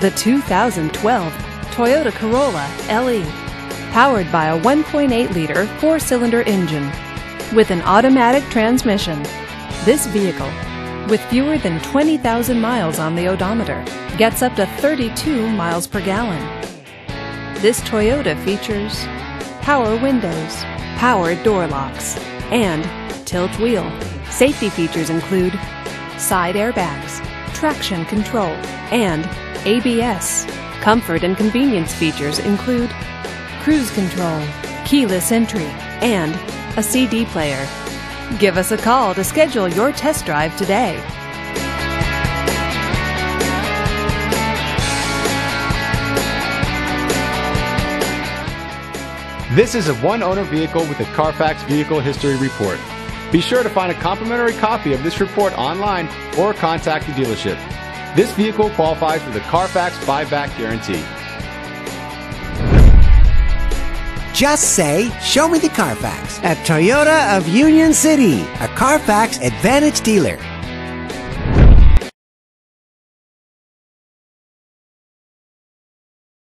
The 2012 Toyota Corolla LE. Powered by a 1.8 liter four cylinder engine. With an automatic transmission. This vehicle, with fewer than 20,000 miles on the odometer, gets up to 32 miles per gallon. This Toyota features power windows, power door locks, and tilt wheel. Safety features include side airbags, traction control, and ABS. Comfort and convenience features include cruise control, keyless entry, and a CD player. Give us a call to schedule your test drive today. This is a one owner vehicle with a Carfax Vehicle History Report. Be sure to find a complimentary copy of this report online or contact the dealership. This vehicle qualifies for the Carfax buyback guarantee. Just say, Show me the Carfax at Toyota of Union City, a Carfax Advantage dealer.